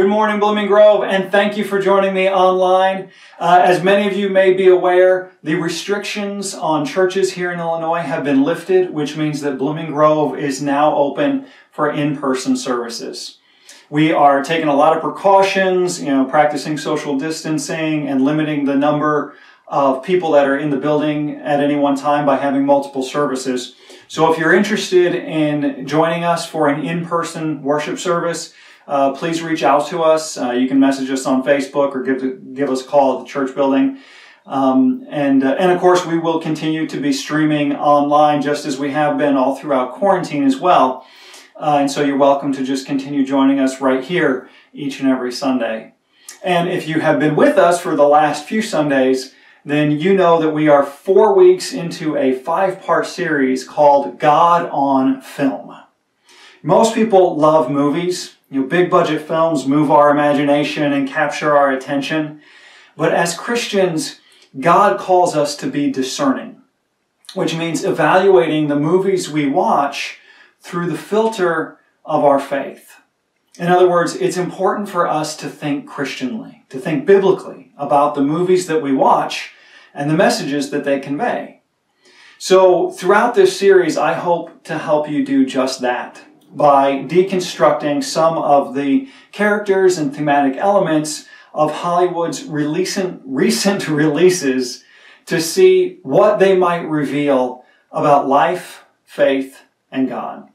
Good morning, Blooming Grove, and thank you for joining me online. Uh, as many of you may be aware, the restrictions on churches here in Illinois have been lifted, which means that Blooming Grove is now open for in-person services. We are taking a lot of precautions, you know, practicing social distancing and limiting the number of people that are in the building at any one time by having multiple services. So if you're interested in joining us for an in-person worship service, uh, please reach out to us. Uh, you can message us on Facebook or give, give us a call at the church building. Um, and, uh, and of course, we will continue to be streaming online just as we have been all throughout quarantine as well. Uh, and so you're welcome to just continue joining us right here each and every Sunday. And if you have been with us for the last few Sundays, then you know that we are four weeks into a five part series called God on Film. Most people love movies. You know, big budget films move our imagination and capture our attention. But as Christians, God calls us to be discerning, which means evaluating the movies we watch through the filter of our faith. In other words, it's important for us to think Christianly, to think biblically about the movies that we watch and the messages that they convey. So throughout this series, I hope to help you do just that by deconstructing some of the characters and thematic elements of Hollywood's recent, recent releases to see what they might reveal about life, faith, and God.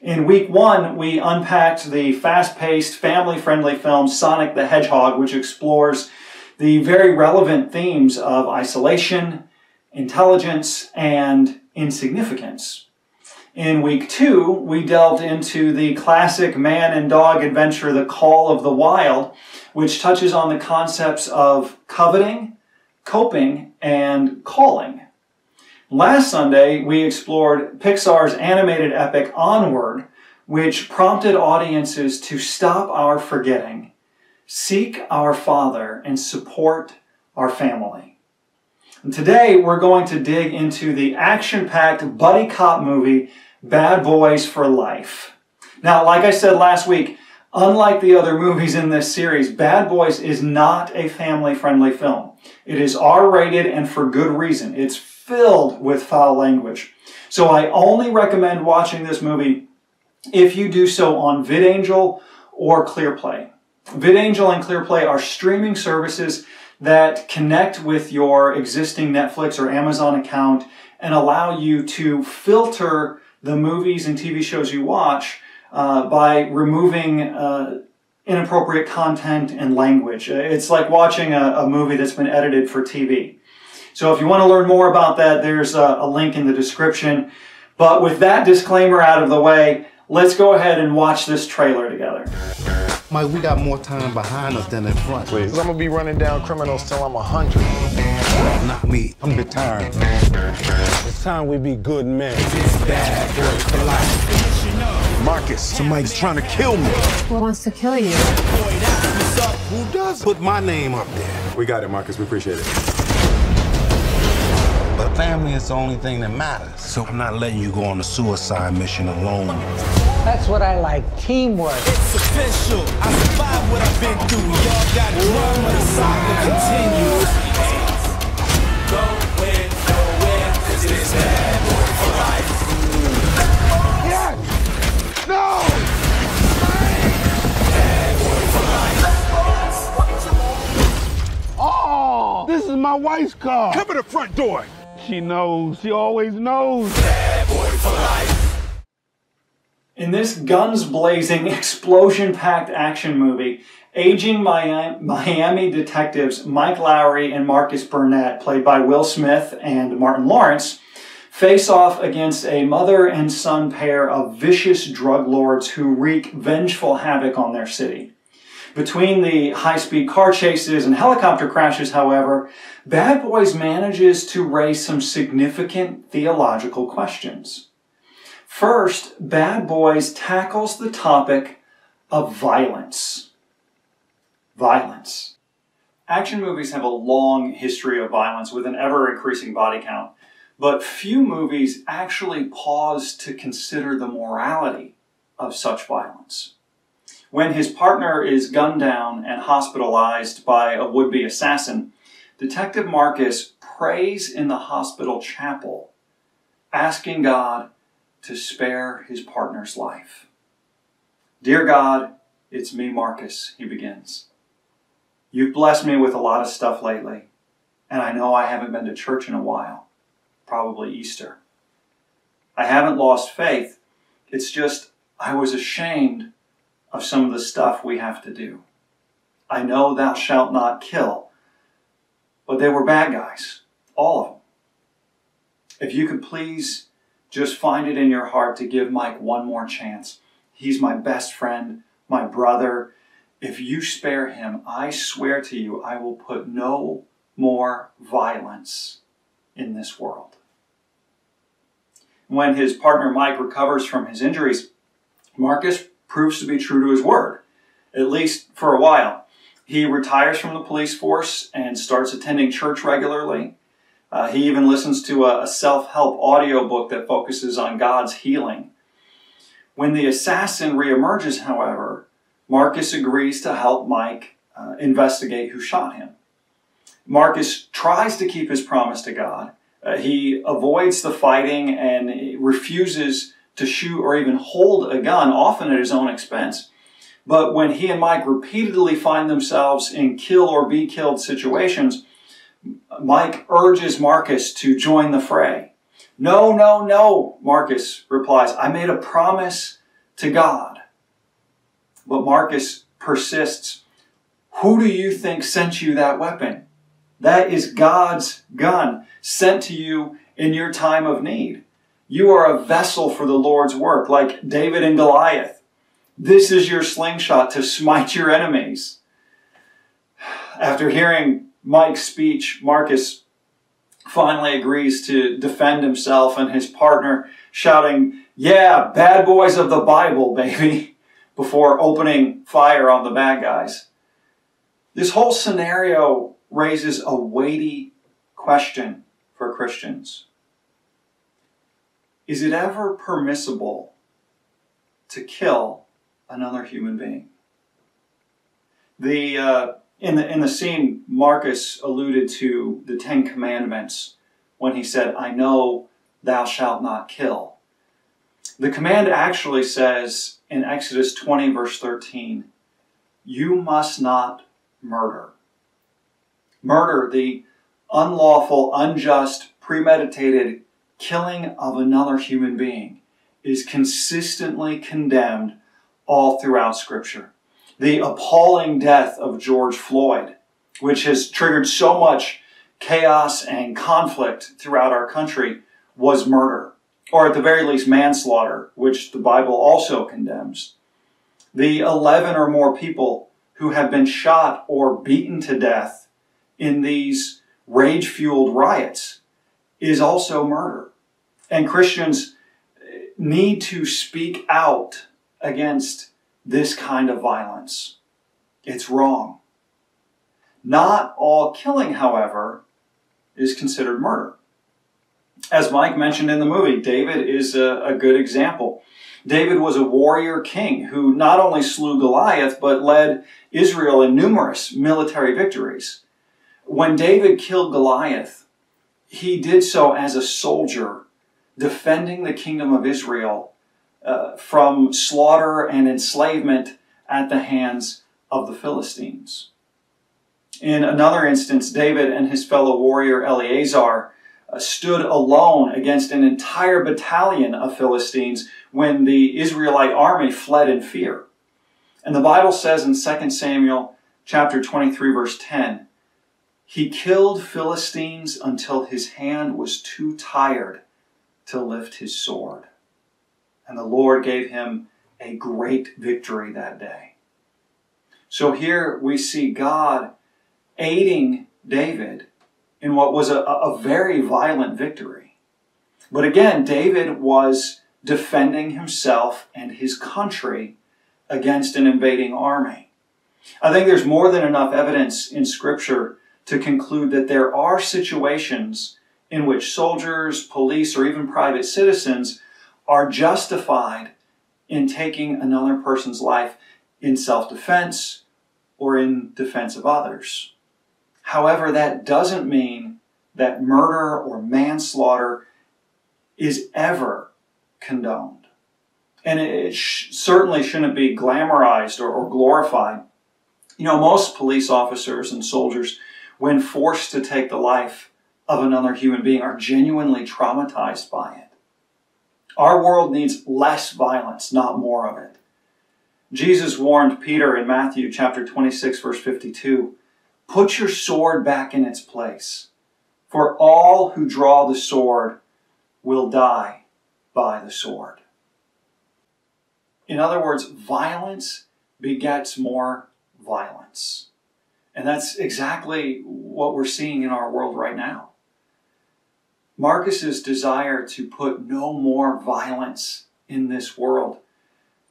In week one, we unpacked the fast-paced, family-friendly film Sonic the Hedgehog, which explores the very relevant themes of isolation, intelligence, and insignificance. In week two, we delved into the classic man and dog adventure, The Call of the Wild, which touches on the concepts of coveting, coping, and calling. Last Sunday, we explored Pixar's animated epic Onward, which prompted audiences to stop our forgetting, seek our Father, and support our family. And today, we're going to dig into the action-packed buddy cop movie Bad Boys for Life. Now, like I said last week, unlike the other movies in this series, Bad Boys is not a family-friendly film. It is R-rated and for good reason. It's filled with foul language. So I only recommend watching this movie if you do so on VidAngel or ClearPlay. VidAngel and ClearPlay are streaming services that connect with your existing Netflix or Amazon account and allow you to filter the movies and TV shows you watch uh, by removing uh, inappropriate content and language. It's like watching a, a, movie that's been edited for TV. So if you want to learn more about that, there's a, a link in the description. But with that disclaimer out of the way, let's go ahead and watch this trailer together. Mike, we got more time behind us than in front. Please. I'm gonna be running down criminals till I'm a hundred. Not me. I'm retired. It's time we be good men. This bad boy for life. Marcus, somebody's trying to kill me. Who wants to kill you? Who does put my name up there? We got it, Marcus. We appreciate it. But family is the only thing that matters. So I'm not letting you go on a suicide mission alone. That's what I like, teamwork. It's official. I survived what I've been through. Y'all got drama. The saga continues. My wife's car. Cover the front door. She knows. She always knows. Bad boy for life. In this guns blazing, explosion packed action movie, aging Miami detectives Mike Lowrey and Marcus Burnett, played by Will Smith and Martin Lawrence, face off against a mother and son pair of vicious drug lords who wreak vengeful havoc on their city. Between the high-speed car chases and helicopter crashes, however, Bad Boys manages to raise some significant theological questions. First, Bad Boys tackles the topic of violence. Violence. Action movies have a long history of violence with an ever increasing body count, but few movies actually pause to consider the morality of such violence. When his partner is gunned down and hospitalized by a would be assassin, Detective Marcus prays in the hospital chapel, asking God to spare his partner's life. Dear God, it's me, Marcus, he begins. You've blessed me with a lot of stuff lately, and I know I haven't been to church in a while, probably Easter. I haven't lost faith. It's just I was ashamed of some of the stuff we have to do. I know thou shalt not kill, but they were bad guys, all of them. If you could please just find it in your heart to give Mike one more chance. He's my best friend, my brother. If you spare him, I swear to you, I will put no more violence in this world. When his partner Mike recovers from his injuries, Marcus proves to be true to his word, at least for a while. He retires from the police force and starts attending church regularly. Uh, he even listens to a, a self help audiobook that focuses on God's healing. When the assassin reemerges, however, Marcus agrees to help Mike uh, investigate who shot him. Marcus tries to keep his promise to God. Uh, he avoids the fighting and refuses to shoot or even hold a gun, often at his own expense. But when he and Mike repeatedly find themselves in kill or be killed situations, Mike urges Marcus to join the fray. No, no, no, Marcus replies. I made a promise to God. But Marcus persists. Who do you think sent you that weapon? That is God's gun sent to you in your time of need. You are a vessel for the Lord's work, like David and Goliath. This is your slingshot to smite your enemies. After hearing Mike's speech, Marcus finally agrees to defend himself and his partner, shouting, Yeah, bad boys of the Bible, baby, before opening fire on the bad guys. This whole scenario raises a weighty question for Christians. Is it ever permissible to kill another human being? The, uh, in, the, in the scene, Marcus alluded to the Ten Commandments when he said, I know thou shalt not kill. The command actually says in Exodus 20, verse 13, you must not murder. Murder, the unlawful, unjust, premeditated killing of another human being is consistently condemned all throughout Scripture. The appalling death of George Floyd, which has triggered so much chaos and conflict throughout our country, was murder, or at the very least manslaughter, which the Bible also condemns. The 11 or more people who have been shot or beaten to death in these rage fueled riots is also murder. And Christians need to speak out against this kind of violence. It's wrong. Not all killing, however, is considered murder. As Mike mentioned in the movie, David is a, a, good example. David was a warrior king who not only slew Goliath, but led Israel in numerous military victories. When David killed Goliath, he did so as a soldier defending the kingdom of Israel uh, from slaughter and enslavement at the hands of the Philistines. In another instance, David and his fellow warrior Eleazar uh, stood alone against an entire battalion of Philistines when the Israelite army fled in fear. And the Bible says in 2 Samuel chapter 23 verse 10, he killed Philistines until his hand was too tired to lift his sword. And the Lord gave him a great victory that day. So here we see God aiding David in what was a, a very violent victory. But again, David was defending himself and his country against an invading army. I think there's more than enough evidence in Scripture to conclude that there are situations in which soldiers, police, or even private citizens are justified in taking another person's life, in self defense or in defense of others. However, that doesn't mean that murder or manslaughter is ever condoned. And it sh- certainly shouldn't be glamorized or, or glorified. You know, most police officers and soldiers, when forced to take the life of another human being, are genuinely traumatized by it. Our world needs less violence, not more of it. Jesus warned Peter in Matthew chapter 26 verse 52, put your sword back in its place, for all who draw the sword will die by the sword. In other words, violence begets more violence. And that's exactly what we're seeing in our world right now. Marcus's desire to put no more violence in this world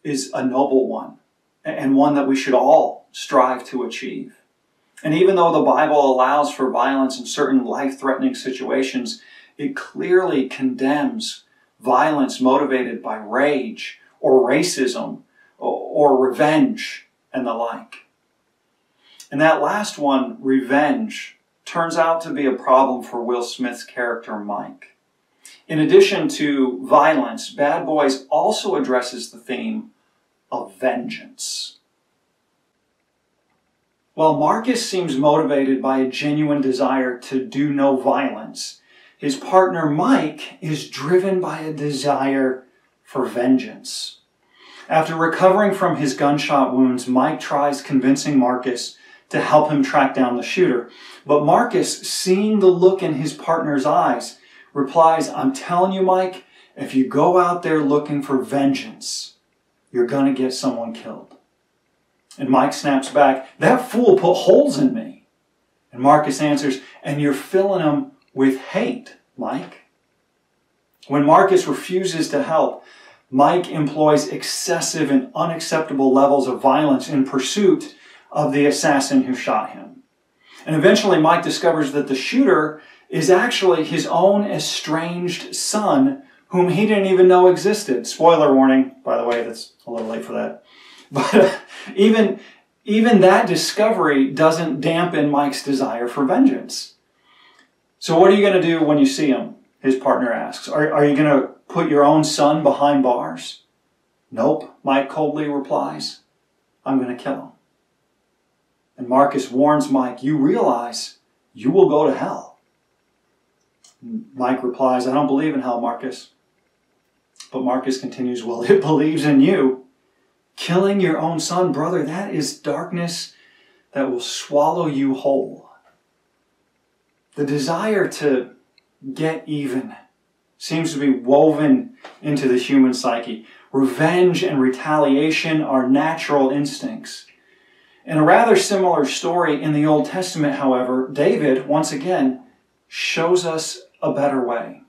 is a noble one and one that we should all strive to achieve. And even though the Bible allows for violence in certain life threatening situations, it clearly condemns violence motivated by rage or racism or revenge and the like. And that last one, revenge, turns out to be a problem for Will Smith's character Mike. In addition to violence, Bad Boys also addresses the theme of vengeance. While Marcus seems motivated by a genuine desire to do no violence, his partner Mike is driven by a desire for vengeance. After recovering from his gunshot wounds, Mike tries convincing Marcus to help him track down the shooter. But Marcus, seeing the look in his partner's eyes, replies, I'm telling you, Mike, if you go out there looking for vengeance, you're going to get someone killed. And Mike snaps back, That fool put holes in me. And Marcus answers, And you're filling them with hate, Mike. When Marcus refuses to help, Mike employs excessive and unacceptable levels of violence in pursuit of the assassin who shot him. And eventually, Mike discovers that the shooter is actually his own estranged son, whom he didn't even know existed. Spoiler warning, by the way, that's a little late for that. But uh, even, even that discovery doesn't dampen Mike's desire for vengeance. So, what are you going to do when you see him? His partner asks. Are, are you going to put your own son behind bars? Nope, Mike coldly replies. I'm going to kill him. And Marcus warns Mike, You realize you will go to hell. Mike replies, I don't believe in hell, Marcus. But Marcus continues, Well, it believes in you. Killing your own son, brother, that is darkness that will swallow you whole. The desire to get even seems to be woven into the human psyche. Revenge and retaliation are natural instincts. In a rather similar story in the Old Testament, however, David, once again, shows us a better way.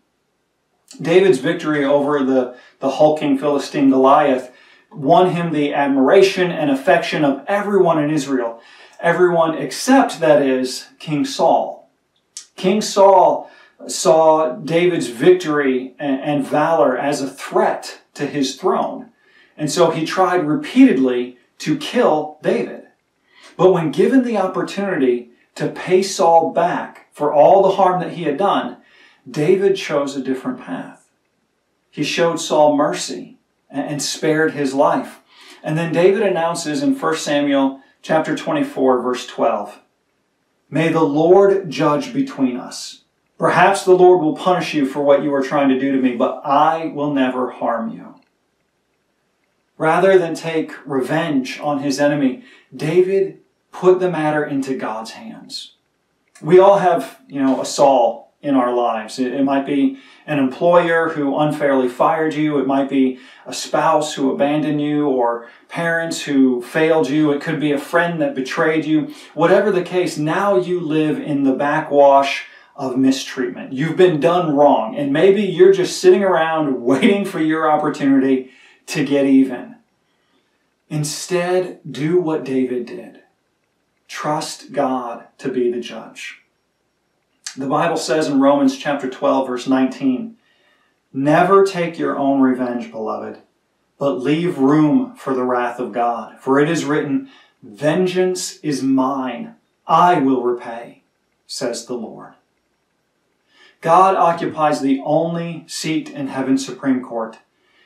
David's victory over the, the hulking Philistine Goliath won him the admiration and affection of everyone in Israel. Everyone except, that is, King Saul. King Saul saw David's victory and, and valor as a threat to his throne. And so he tried repeatedly to kill David. But when given the opportunity to pay Saul back for all the harm that he had done, David chose a different path. He showed Saul mercy and spared his life. And then David announces in 1 Samuel chapter 24 verse 12, May the Lord judge between us. Perhaps the Lord will punish you for what you are trying to do to me, but I will never harm you. Rather than take revenge on his enemy, David put the matter into God's hands. We all have, you know, a Saul in our lives. It, it, might be an employer who unfairly fired you. It might be a spouse who abandoned you or parents who failed you. It could be a friend that betrayed you. Whatever the case, now you live in the backwash of mistreatment. You've been done wrong. And maybe you're just sitting around waiting for your opportunity to get even. Instead, do what David did. Trust God to be the judge. The Bible says in Romans chapter 12 verse 19, Never take your own revenge, beloved, but leave room for the wrath of God. For it is written, Vengeance is mine, I will repay, says the Lord. God occupies the only seat in heaven's Supreme Court.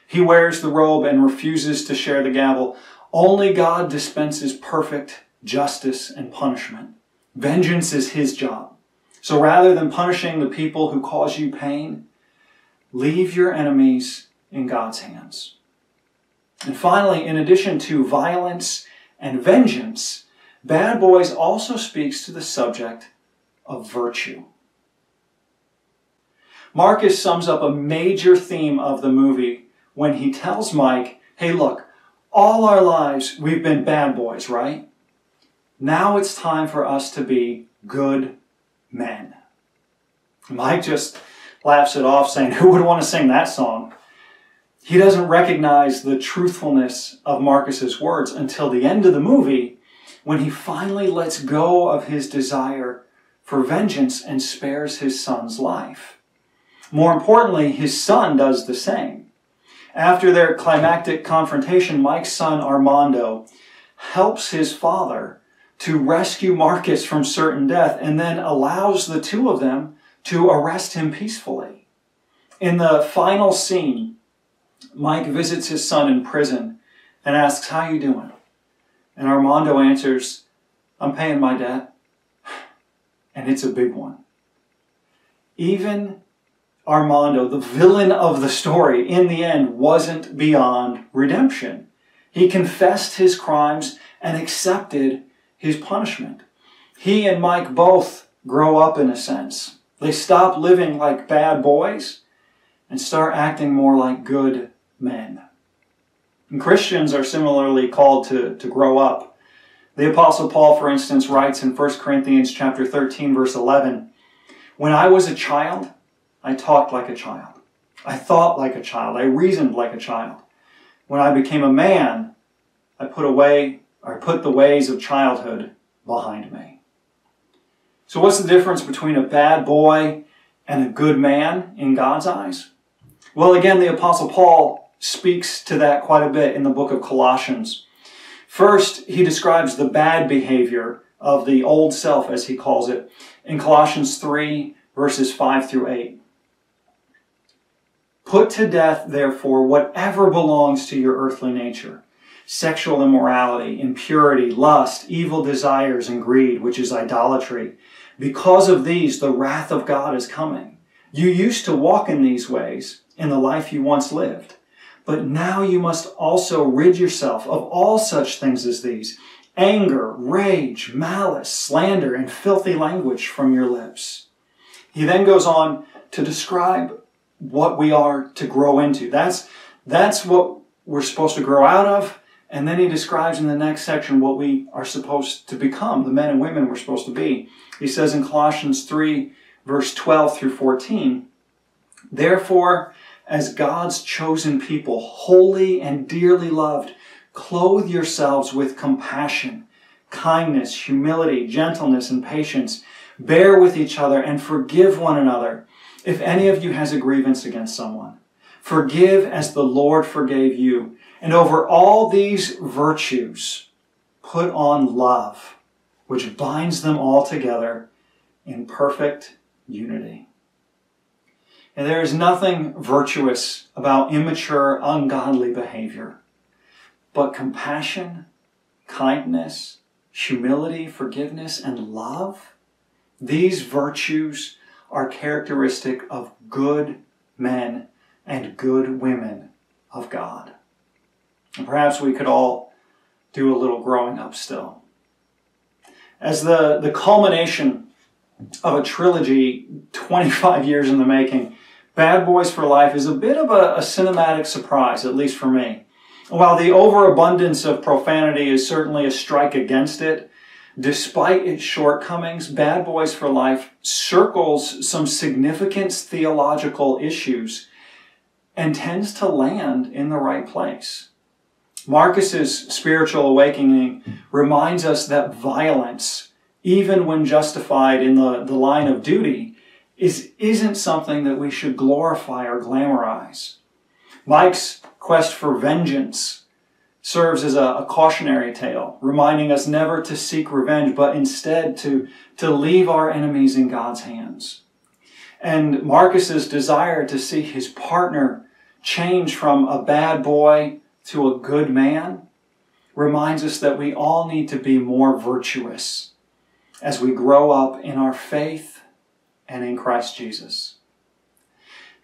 He wears the robe and refuses to share the gavel. Only God dispenses perfect justice and punishment. Vengeance is his job. So rather than punishing the people who cause you pain, leave your enemies in God's hands. And finally, in addition to violence and vengeance, Bad Boys also speaks to the subject of virtue. Marcus sums up a major theme of the movie when he tells Mike, hey, look, all our lives we've been bad boys, right? Now it's time for us to be good men. Mike just laughs it off, saying, Who would want to sing that song? He doesn't recognize the truthfulness of Marcus's words until the end of the movie when he finally lets go of his desire for vengeance and spares his son's life. More importantly, his son does the same. After their climactic confrontation, Mike's son Armando helps his father to rescue Marcus from certain death and then allows the two of them to arrest him peacefully. In the final scene, Mike visits his son in prison and asks, How you doing? And Armando answers, I'm paying my debt. And it's a big one. Even Armando, the villain of the story, in the end wasn't beyond redemption. He confessed his crimes and accepted his punishment. He and Mike both grow up in a sense. They stop living like bad boys and start acting more like good men. And Christians are similarly called to, to grow up. The apostle Paul, for instance, writes in 1 Corinthians chapter 13, verse 11, When I was a child, I talked like a child. I thought like a child. I reasoned like a child. When I became a man, I put away or put the ways of childhood behind me. So what's the difference between a bad boy and a good man in God's eyes? Well, again, the apostle Paul speaks to that quite a bit in the book of Colossians. First, he describes the bad behavior of the old self, as he calls it, in Colossians 3, verses 5 through 8. Put to death, therefore, whatever belongs to your earthly nature sexual immorality, impurity, lust, evil desires, and greed, which is idolatry. Because of these, the wrath of God is coming. You used to walk in these ways in the life you once lived, but now you must also rid yourself of all such things as these anger, rage, malice, slander, and filthy language from your lips. He then goes on to describe what we are to grow into. That's, that's what we're supposed to grow out of. And then he describes in the next section what we are supposed to become, the men and women we're supposed to be. He says in Colossians 3, verse 12 through 14, Therefore, as God's chosen people, holy and dearly loved, clothe yourselves with compassion, kindness, humility, gentleness, and patience. Bear with each other and forgive one another if any of you has a grievance against someone. Forgive as the Lord forgave you. And over all these virtues, put on love, which binds them all together in perfect unity. And there is nothing virtuous about immature, ungodly behavior, but compassion, kindness, humility, forgiveness, and love. These virtues are characteristic of good men and good women of God. And perhaps we could all do a little growing up still. As the, the culmination of a trilogy 25 years in the making, Bad Boys for Life is a bit of a, a cinematic surprise, at least for me. While the overabundance of profanity is certainly a strike against it, despite its shortcomings, Bad Boys for Life circles some significant theological issues and tends to land in the right place. Marcus's spiritual awakening reminds us that violence, even when justified in the, the line of duty, is, isn't something that we should glorify or glamorize. Mike's quest for vengeance serves as a, a, cautionary tale, reminding us never to seek revenge, but instead to, to leave our enemies in God's hands. And Marcus's desire to see his partner change from a bad boy to a good man reminds us that we all need to be more virtuous as we grow up in our faith and in Christ Jesus.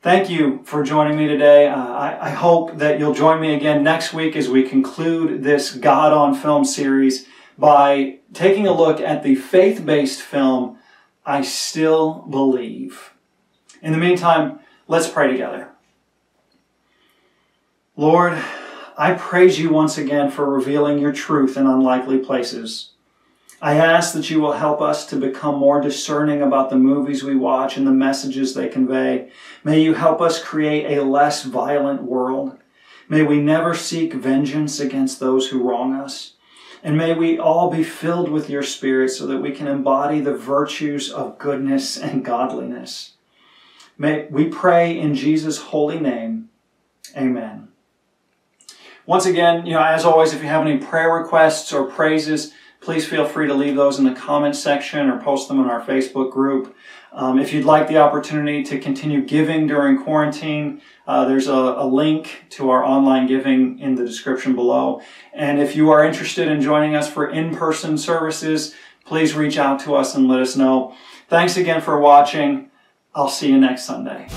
Thank you for joining me today. Uh, I, I, hope that you'll join me again next week as we conclude this God on Film series by taking a look at the faith based film, I Still Believe. In the meantime, let's pray together. Lord, I praise you once again for revealing your truth in unlikely places. I ask that you will help us to become more discerning about the movies we watch and the messages they convey. May you help us create a less violent world. May we never seek vengeance against those who wrong us. And may we all be filled with your Spirit so that we can embody the virtues of goodness and godliness. May we pray in Jesus' holy name. Amen. Once again, you know, as always, if you have any prayer requests or praises, please feel free to leave those in the comments section or post them in our Facebook group. Um, if you'd like the opportunity to continue giving during quarantine, uh, there's a, a, link to our online giving in the description below. And if you are interested in joining us for in-person services, please reach out to us and let us know. Thanks again for watching. I'll see you next Sunday.